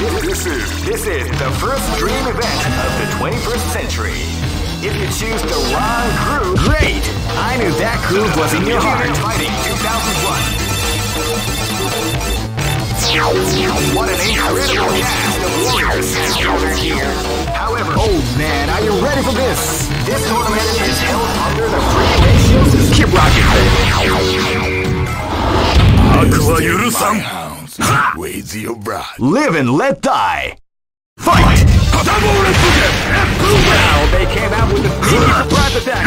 This is this is the first dream event of the 21st century. If you choose the wrong groove, great! I knew that groove was in your heart. Fighting 2001. What an incredible cast of warriors has gathered here. However, old man, are you ready for this? This tournament is held under the free ratio system. Keep rocking. 悪は許さん Ways your bride. Live and let die. Fight! Now they came out with a sneaky surprise attack.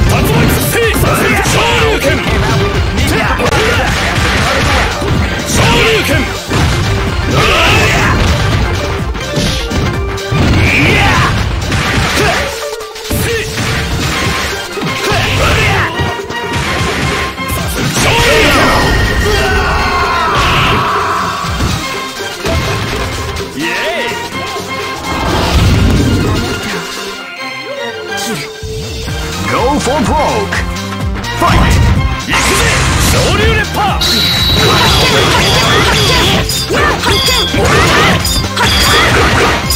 る Go for broke! 行くぜ昇竜連覇発見発見発見発見発見発見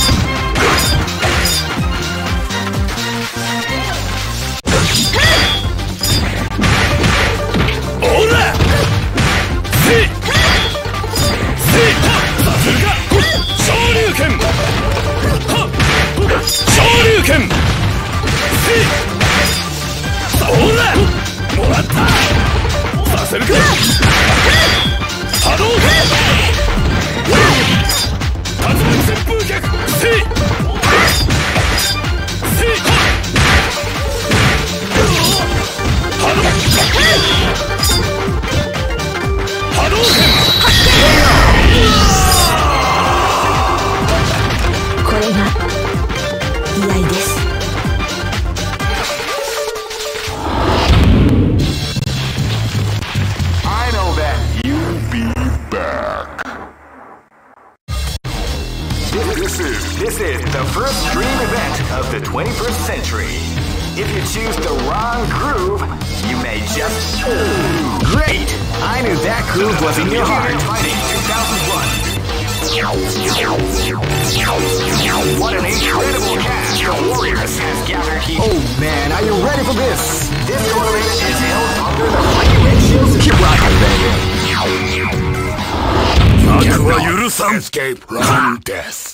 21st century. If you choose the wrong groove, you may just. Great! I knew that groove was in your heart. Fighting 2001. What an incredible cast of warriors has gathered here. Oh man, are you ready for this? This tournament is held under the Fighting Ratios. Keep rocking, baby. 悪は許さん Escape from death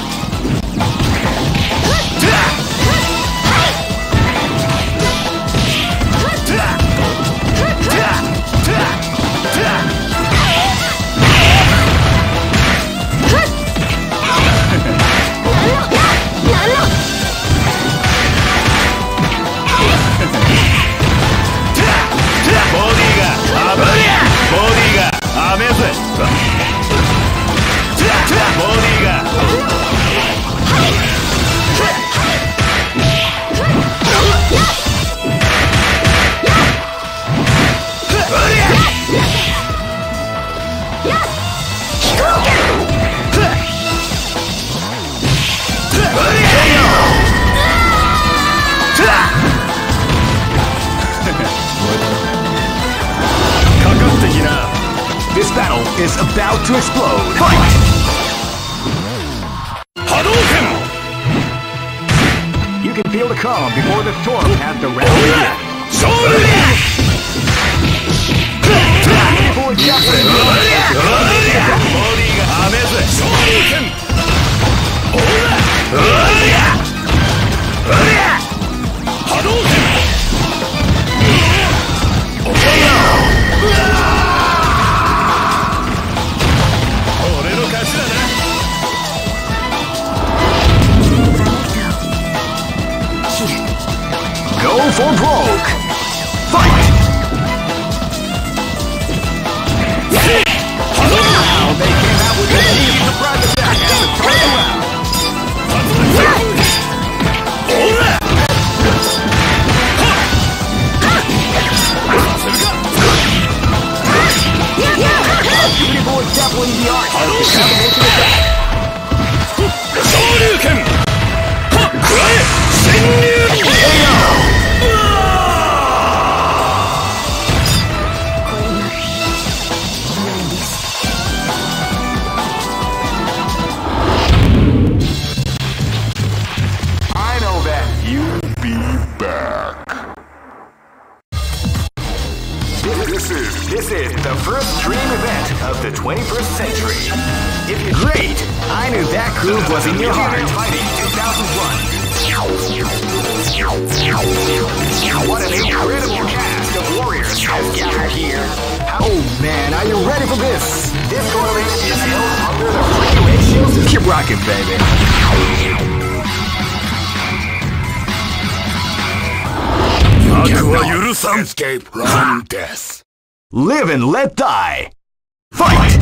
Explode. Fight! You can feel the calm before the storm as the round begins. Boy Jackson. Go the 21st century. If you great, I knew that groove was in your heart. Fighting 2001. What an incredible cast of warriors Man, are you ready for this? This tournament is held under the free ratio system. Keep rocking, baby. 悪は許さん Escape from death Live and let die. Fight!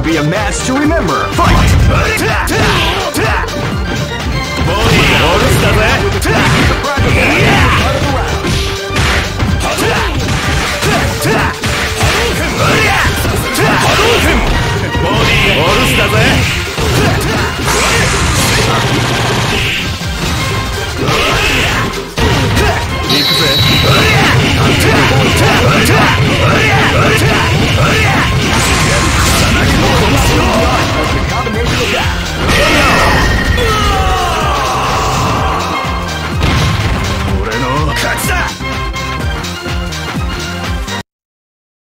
gonna be a match to remember. Fight! ボ